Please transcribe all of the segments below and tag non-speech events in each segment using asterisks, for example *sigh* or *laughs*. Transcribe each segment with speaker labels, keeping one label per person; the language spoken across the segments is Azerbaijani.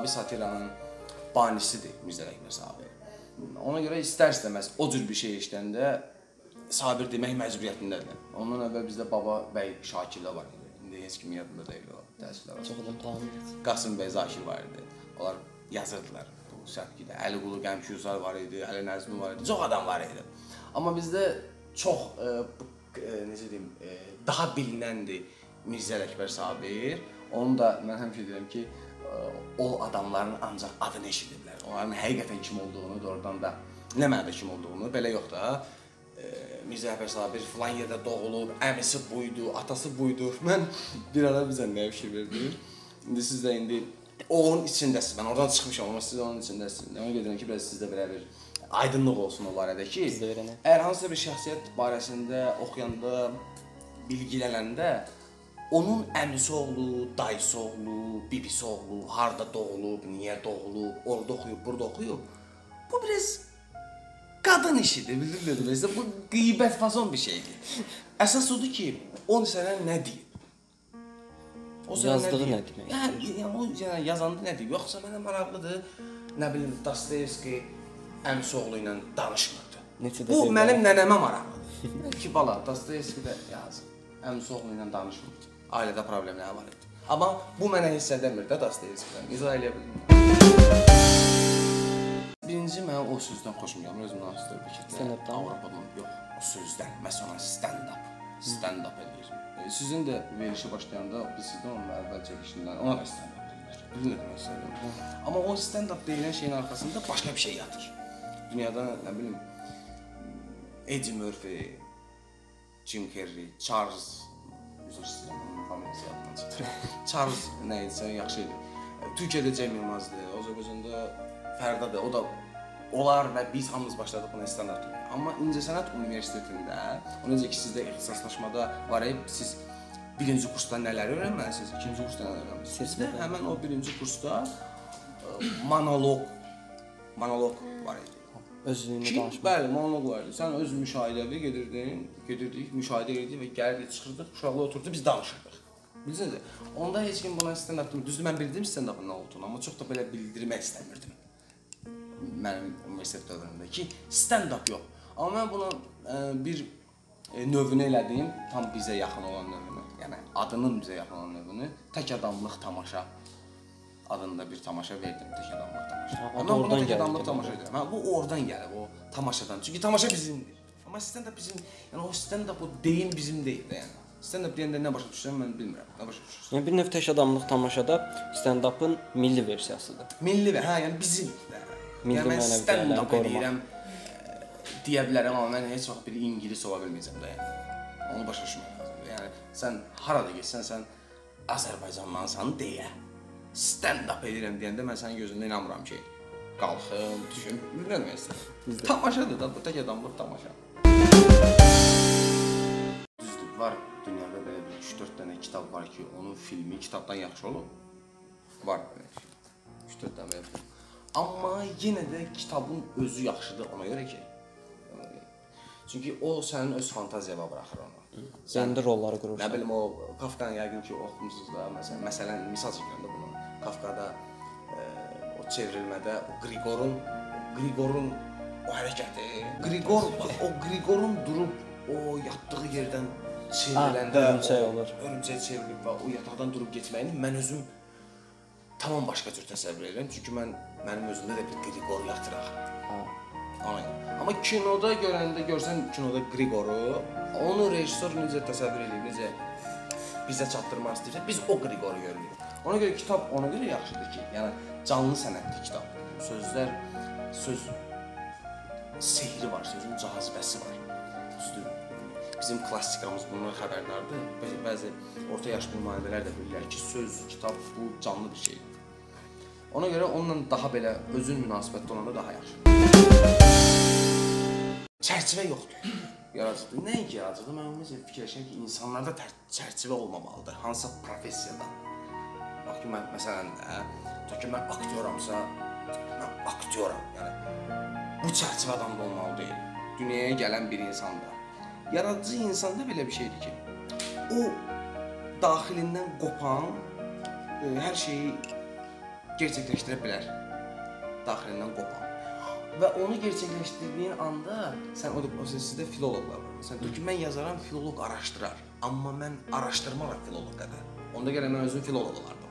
Speaker 1: adabi satiranın banisidir Mirzə Əkbər Sabir. Ona görə istər-istəməz o cür bir şey eşidəndə Sabir demək məcburiyyətindədir. Ondan əvvəl bizdə Baba bəy Şakirlə var idi. İndi heç kim yadında deyil o. Təəssüflər olsun.
Speaker 2: Çox adam tanımır.
Speaker 1: Qasım bəy Zakir var idi. Onlar yazırdılar bu şərhdə. Əli Qulu Qəmküzar var idi, Əli Nəzmi var idi. Çox adam var idi. Amma bizdə çox e, e, necə deyim, e, daha bilinəndir Mirzə Əkbər Sabir. Onu da mən həmişə deyirəm ki, o adamların ancaq adını eşidiblər. Onların həqiqətən kim olduğunu, doğrudan da nə mənada kim olduğunu belə yox da. E, Mirzə Əkbər Sabir filan yerdə doğulub, əmisi buydu, atası buydu. *laughs* Mən bir ara bizə nə fikir verdim. İndi siz də indi onun içindəsiniz. Mən oradan çıxmışam, amma siz onun içindəsiniz. Ona gedirəm ki, biraz sizdə belə bir aydınlıq olsun o barədə ki, əgər hansısa bir şəxsiyyət barəsində oxuyanda, bilgilənəndə onun əmisi oğlu, dayısı oğlu, bibisi oğlu, harda doğulub, niyə doğulub, orada oxuyub, burada oxuyub. Bu biraz qadın işidir, bilirsiniz? Bu qeybət fason bir şeydir. Əsas odur ki, o sənə nə deyib? O sənə
Speaker 2: Yazdığı nə demək
Speaker 1: Yəni, yəni o yəni yazanda nə deyib? Yoxsa mənə maraqlıdır. Nə bilim Dostoyevski əmisi oğlu ilə danışmırdı.
Speaker 2: Neçə
Speaker 1: Bu
Speaker 2: dəfə
Speaker 1: mənim nənəmə maraqlıdır. *laughs* ki bala Dostoyevski də yazır. Əmisi oğlu ilə danışmırdı. Ailədə problemlər var idi. Amma bu mənə hiss edəmir də Dostoyevskidən. İzah eləyə bilmirəm. Birinci mənə o sözdən xoşum gəlir, öz münasibətdə fikirdə.
Speaker 2: Stand-up-dan?
Speaker 1: Avropadan yox, o sözdən. Məsələn, stand-up. Stand-up eləyir. E, sizin də verilişə başlayanda biz sizdən onun əvvəl çəkişindən ona da stand-up deyilir. Biz nə demək istəyirəm? Amma o stand-up deyilən şeyin arxasında başqa bir şey yatır. Dünyada nə bilim Eddie Murphy, Jim Carrey, Charles üzr istəyirəm, onun familiyası yadımdan çıxdı. Charles nə idisə yaxşı idi. Türkiyədə Cem Yılmazdır, Azərbaycanda Fərdadır. O da onlar və biz hamımız başladıq buna deməyə. Amma İncəsənət Universitetində, o necə ki sizdə ixtisaslaşmada var idi, siz birinci kursda nələr öyrənməlisiniz, ikinci kursda nələr öyrənməlisiniz. Sizdə həmin o birinci kursda monoloq monoloq var idi.
Speaker 2: Özlüyünü danışmaq.
Speaker 1: bəli, monoloq var idi. Sən öz müşahidəvi gedirdin, gedirdik, müşahidə edirdik və gəlirdik, çıxırdıq, uşaqlar oturdu, biz danışırdıq. Bilirsiniz? Onda heç kim buna stand-up demir. Düzdür, mən bildim stand-upın nə olduğunu, amma çox da belə bildirmək istəmirdim. Mənim universitet dövrümdə ki, stand-up yox. Amma mən buna ə, bir ə, növünü elədim, tam bizə yaxın olan növünü. Yəni adının bizə yaxın olan növünü, tək adamlıq tamaşa adında bir tamaşa verdim, tək adamlıq tamaşa. Mən
Speaker 2: oradan
Speaker 1: tək
Speaker 2: deməli.
Speaker 1: tamaşa edirəm. Hə, bu oradan gəlib o tamaşadan. Çünki tamaşa bizimdir. Amma stand-up bizim, yəni o stand-up o deyim bizim deyil də yəni. Stand-up deyəndə nə başa düşürəm mən bilmirəm. Nə başa düşürsən?
Speaker 2: Yəni bir növ tək adamlıq tamaşada stand-up'ın milli versiyasıdır.
Speaker 1: Milli və hə, yəni bizim.
Speaker 2: Milli
Speaker 1: yəni mən stand-up edirəm deyə bilərəm, amma mən heç vaxt bir ingilis ola bilməyəcəm də yəni. Onu başa düşmək lazımdır. Yəni sən harada getsən, sən Azərbaycandansan deyə stand-up edirəm deyəndə mən sənin gözündə inanmıram ki, qalxım, düşüm, nə demək istəyirəm. Tamaşadır da, bu tək adamlıq tamaşa. Düzdür, var dünyada belə bir 3-4 dənə kitab var ki, onun filmi kitabdan yaxşı olub. Var belə şey. 3-4 dənə belə film. Amma yenə də kitabın özü yaxşıdır ona görə ki. Çünki o sənin öz fantaziyana buraxır onu.
Speaker 2: Səndə rolları qurursan.
Speaker 1: Nə bilim o Kafkanı yəqin ki oxumusunuz da, məsələn, məsələn misal çəkəndə bunu. Kafkada e, o çevrilmədə o Grigorun Grigorun o hərəkəti, Grigor bax, o Grigorun durub o yatdığı yerdən çevriləndə o-
Speaker 2: olur.
Speaker 1: Hörümçək çevrilib və o yataqdan durub getməyini mən özüm tamam başqa cür təsəvvür edirəm. Çünki mən mənim özümdə də bir Grigor yatıraq.
Speaker 2: Ha.
Speaker 1: Aynen. Amma kinoda görəndə görsən kinoda Grigoru, onu rejissor necə təsəvvür edir, necə bizə çatdırmaq istəyirsə, biz o Grigoru görürük. Ona görə kitab ona görə yaxşıdır ki, yəni canlı sənətli kitab. Sözlər söz sehri var, sözün cazibəsi var. Düzdür. Bizim klassikamız bundan xəbərdardır. Bəzi, bəzi orta yaş nümayəndələr də bilirlər ki, söz, kitab bu canlı bir şeydir. Ona görə onunla daha belə özün münasibətdə olanda daha yaxşı. Çərçivə yoxdur. Yaradıcılıqda nəinki yaradıcılıqda mən ümumiyyətlə fikirləşirəm ki, insanlarda çərçivə olmamalıdır. Hansısa professiyada. Bax ki, mən məsələn, tutaq ki, mən aktyoramsa, mən aktyoram. Yəni bu çərçivə adamda olmalı deyil. Dünyaya gələn bir insanda. Yaradıcı insanda belə bir şeydir ki, o daxilindən qopan, ə, hər şeyi gerçəkləşdirə bilər. Daxilindən qopan. Və onu gerçəkləşdirdiyin anda sən o, sizdə filoloqlar var. Sən deyir ki, mən yazaram, filoloq araşdırar. Amma mən araşdırmaram filoloq qədər. Onda görə mən özüm filoloq olardım.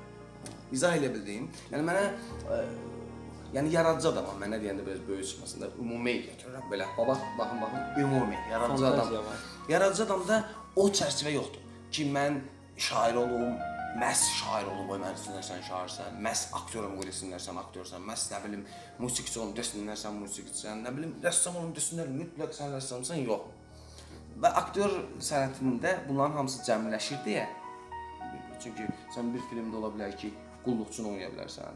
Speaker 1: İzah elə bildiyim. Yəni mənə ə, yəni yaradıcı adamam. Mənə deyəndə biraz böyük çıxmasın da ümumi götürürəm belə. Baba, baxın, baxın, ümumi yaradıcı adam. Yaradıcı adamda o çərçivə yoxdur ki, mən şair olum, məhz şair olum, qoy mən desinlər şairsən, məhz aktyorum qoy desinlər sən aktyorsan, məhz nə bilim musiqiçi olum desinlər sən musiqiçisən, nə bilim rəssam olum desinlər mütləq sən rəssamsan, yox. Və aktyor sənətində bunların hamısı cəmləşir deyə. Çünki sən bir filmdə ola bilər ki, qulluqçunu oynaya bilərsən.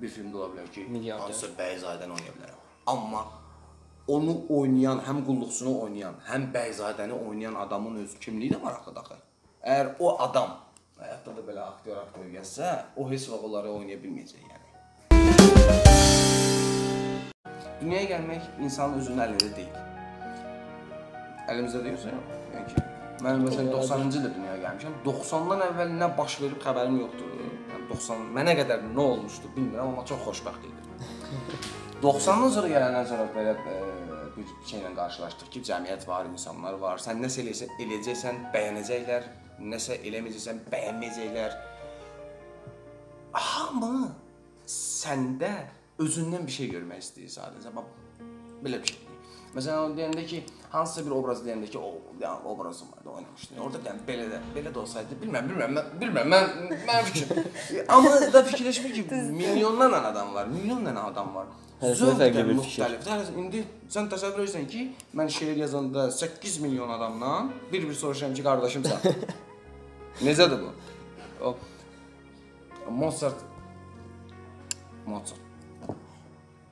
Speaker 1: Bir filmdə ola bilər ki, hansısa bəyzadəni oynaya bilərəm. Amma onu oynayan, həm qulluqçunu oynayan, həm bəyzadəni oynayan adamın öz kimliyi də maraqlıdır axı. Əgər o adam həyatda da belə aktyor aktyor gəlsə, o heç vaxt onları oynaya bilməyəcək yəni. Dünyaya gəlmək insanın özünün əlində deyil. Əlimizdə deyilsə, yəni ki, mən məsələn 90-cı ildə dünyaya gəlmişəm. 90-dan əvvəl nə baş verib xəbərim yoxdur. Yəni 90 mənə qədər nə olmuşdu bilmirəm, amma çox xoşbəxt idim. 90-dan sonra gələndən sonra belə e, bir şeylə qarşılaşdıq ki, cəmiyyət var, insanlar var. Sən nəsə eləsə eləyəcəksən, bəyənəcəklər, nəsə eləməyəcəksən, bəyənməyəcəklər. Hamı səndə özündən bir şey görmək istəyir sadəcə. Bax belə bir şey. Məsələn, o deyəndə ki, hansısa bir obraz deyəndə *laughs* ki, o, yəni obrazım vardı, oynamışdı. Orada deyən belə də, belə də olsaydı, bilmirəm, bilmirəm, mən bilmirəm, mən mənim fikrim. Amma da fikirləşmir ki, milyonlarla adam var, milyonlarla adam var.
Speaker 2: Hərəsinə
Speaker 1: Zövq
Speaker 2: fərqli bir.
Speaker 1: Hər- İndi sən təsəvvür edirsən ki, mən şeir yazanda 8 milyon adamdan bir-bir soruşuram ki, qardaşımsan. *laughs* Necədir bu? O Mozart Mozart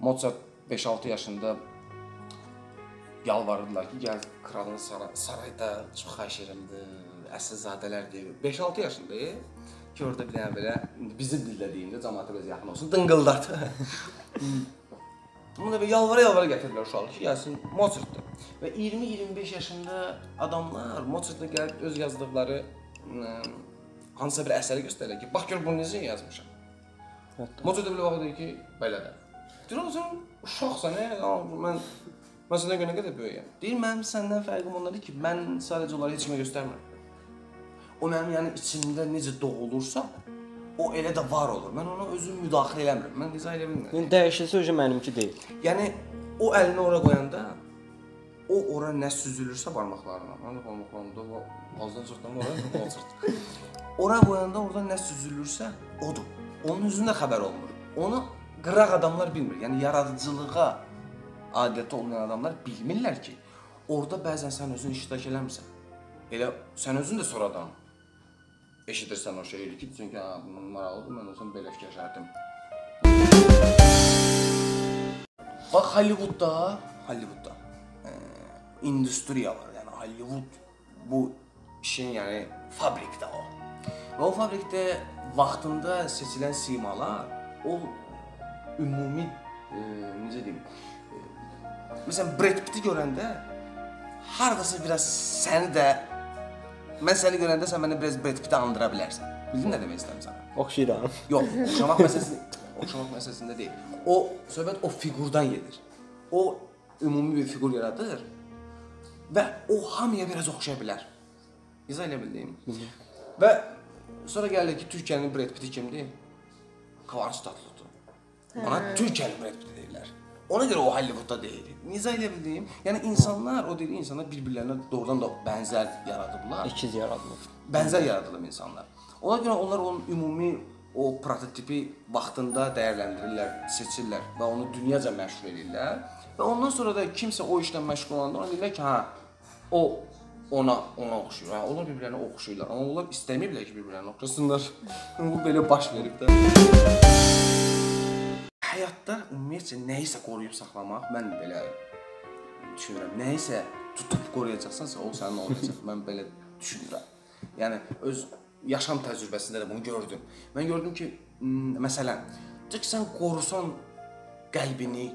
Speaker 1: Mozart 5-6 yaşında yalvarırdılar ki, gəl kralın saray, sarayda çox xahiş edirəmdi, əsilzadələr deyir. 5-6 yaşında e, ki, orada bir dənə belə bizim dildə deyim də cəmaətə biraz yaxın olsun, dınqıldat. *laughs* Bunu da bir yalvara-yalvara gətirdilər uşağı ki, gəlsin Mozartdır. Və 20-25 yaşında adamlar Mozartla gəlib öz yazdıqları ə, hansısa bir əsəri göstərirlər ki, bax gör bunu necə yazmışam.
Speaker 2: Hətta
Speaker 1: Mozart da belə baxır ki, belədir. Deyir, sən uşaqsan, ya, mən mən səndən görə nə qədər böyüyəm. Deyir, mənim səndən fərqim ondadır ki, mən sadəcə onları heç kimə göstərmirəm. O mənim yəni içimdə necə doğulursa, o elə də var olur. Mən ona özüm müdaxilə eləmirəm. Mən izah edə bilmirəm.
Speaker 2: yəni dəyişilsə öcə mənimki deyil.
Speaker 1: Yəni o əlini ora qoyanda o ora nə süzülürsə barmaqlarına, mən də barmaqlarımda o ağzından çıxdan ora Mozart. Ora qoyanda orada nə süzülürsə odur. Onun özündə xəbər olmur. Onu qıraq adamlar bilmir. Yəni yaradıcılığa adəti olmayan adamlar bilmirlər ki, orada bəzən sən özün iştirak eləmirsən. Elə sən özün də sonradan eşidirsən o şeyi ki, çünki ha, bu maraqlıdır, mən olsam belə fikirləşərdim. Bax Hollywoodda, Hollywoodda e, industriya var. Yəni Hollywood bu işin yəni fabrikdə o. Və o fabrikdə vaxtında seçilən simalar o ümumi e, necə deyim? Məsələn Brad Pitt-i görəndə hardasa biraz səni də mən səni görəndə sən mənə biraz Brad Pitt-i andıra bilərsən. Bildin nə demək istəmirəm?
Speaker 2: Oxşayıram.
Speaker 1: Yox, *laughs* oxşamaq məsələsində, oxşamaq məsələsində deyil. O söhbət o fiqurdan gedir. O ümumi bir fiqur yaradır və o hamıya biraz oxşaya bilər. İzah elə bildim. Və sonra gəlir ki, Türkiyənin Brad Pitti kimdir? Kıvanç Tatlıtuğ. Ona Türkiyəli Brad Pitt deyirlər. Ona görə o Hollywoodda deyil. İzah elə bildim. Yəni insanlar, o dediyi insanlar bir-birlərinə doğrudan da bənzər yaradıblar
Speaker 2: İkiz yaradılır.
Speaker 1: bənzər yaradılıb insanlar. Ona görə onlar onun ümumi o prototipi vaxtında dəyərləndirirlər, seçirlər və onu dünyaca məşhur edirlər. Və ondan sonra da kimsə o işlə məşğul olanda ona deyirlər ki, hə, o ona ona oxşuyur. Hə, onlar bir-birlərinə oxşuyurlar. Amma onlar istəməyiblər ki, bir-birlərinə oxşasınlar. *laughs* Bu belə baş verib də. Həyatda ümumiyyətcə nəyisə qoruyub saxlamaq mən belə düşünürəm. Nəyisə tutub qoruyacaqsansa o sənin olacaq. mən belə düşünürəm. Yəni öz yaşam təcrübəsində də bunu gördüm. Mən gördüm ki, məsələn, cək sən qorusan qəlbini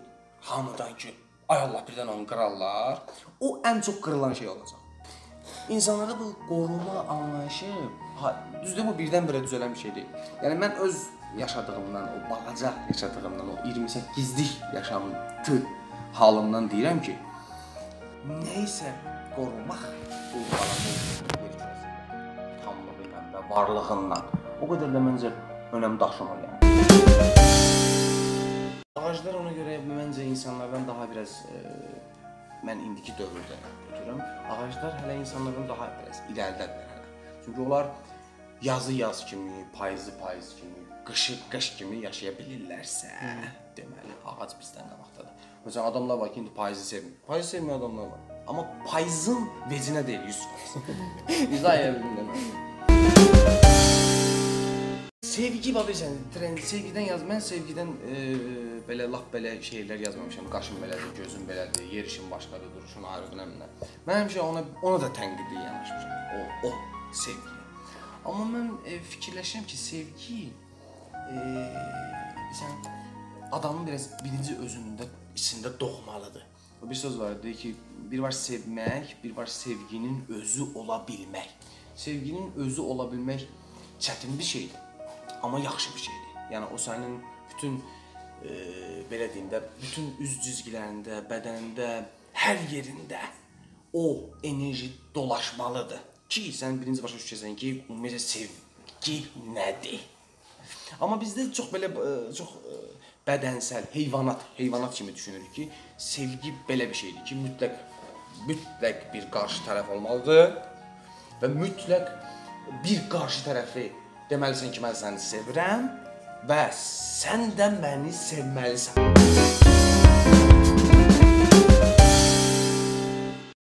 Speaker 1: hamıdan ki, ay Allah birdən onu qırarlar, o ən çox qırılan şey olacaq. insanlarda bu qoruma anlayışı düzdür bu birdən-birə düzələn bir şey deyil. Yəni mən öz yaşadığımdan, o balaca yaşadığımdan, o 28-lik yaşamtı halımdan deyirəm ki, nəysə qorumaq bu balaca yer kürəsində tamlığı ilə və varlığından o qədər də məncə önəm daşımır yəni. Ağaclar ona görə məncə insanlardan daha biraz e, mən indiki dövrdə götürürəm. Ağaclar hələ insanlardan daha biraz irəlidədirlər hələ. Çünki onlar yazı yaz kimi, payızı payız kimi, qışı qış kimi yaşaya bilirlərsə, deməli ağac bizdən qabaqdadır. Məsələn adamlar var ki, indi payızı sevmir. Payızı sevməyən adamlar var. Amma payızın vecinə deyil 100%. İzah edə bilmirəm. Sevgi bax bilirsən, trend sevgidən yaz. Mən sevgidən e, belə lap belə şeylər yazmamışam. Qaşım belədir, gözüm belədir, yerişim başqadır, duruşun ayrıdır nə. Mən həmişə ona ona da tənqidi yanaşmışam. O o sevgi. Amma mən e, fikirləşirəm ki, sevgi e, sən adamın biraz birinci özündə içində doğmalıdır. O bir söz var, deyir ki, bir var sevmək, bir var sevginin özü ola bilmək. Sevginin özü ola bilmək çətin bir şeydir, amma yaxşı bir şeydir. Yəni o sənin bütün e, belə deyim də, bütün üz cizgilərində, bədənində, hər yerində o enerji dolaşmalıdır ki, sən birinci başa düşəsən ki, ümumiyyətlə sevgi nədir? Amma bizdə çox belə çox bədənsəl, heyvanat, heyvanat kimi düşünürük ki, sevgi belə bir şeydir ki, mütləq mütləq bir qarşı tərəf olmalıdır və mütləq bir qarşı tərəfi deməlisən ki, mən səni sevirəm və sən də məni sevməlisən.